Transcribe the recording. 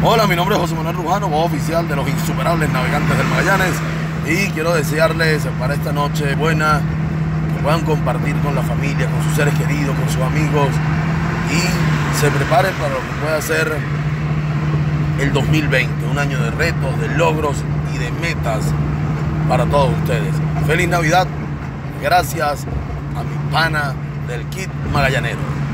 Hola, mi nombre es José Manuel Rujano, voz oficial de los insuperables navegantes del Magallanes y quiero desearles para esta noche buena que puedan compartir con la familia, con sus seres queridos, con sus amigos y se preparen para lo que pueda ser el 2020, un año de retos, de logros y de metas para todos ustedes. Feliz Navidad, gracias a mi pana del kit magallanero.